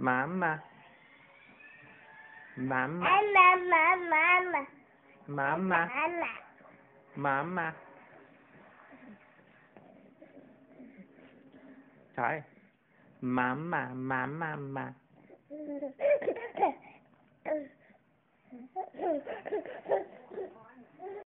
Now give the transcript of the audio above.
Mama. Mama. Mama. Mama. Mama. Mama. Trời. Mama, mama, mama.